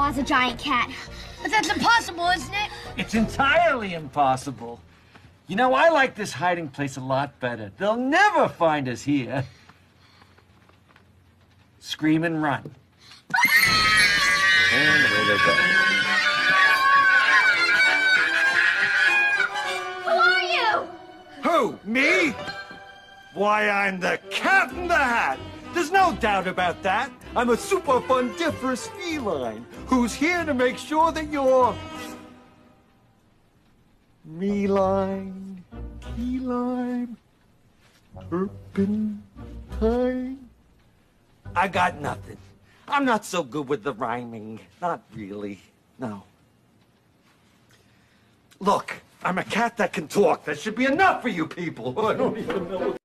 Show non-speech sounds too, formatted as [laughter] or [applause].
was a giant cat. But that's impossible, isn't it? It's entirely impossible. You know, I like this hiding place a lot better. They'll never find us here. Scream and run. [laughs] and away they go. Who are you? Who? Me? Why, I'm the cat in the hat. There's no doubt about that. I'm a super fundiferous feline who's here to make sure that you're me-line, key-line, turpentine. I got nothing. I'm not so good with the rhyming. Not really. No. Look, I'm a cat that can talk. That should be enough for you people. [laughs] I don't even know.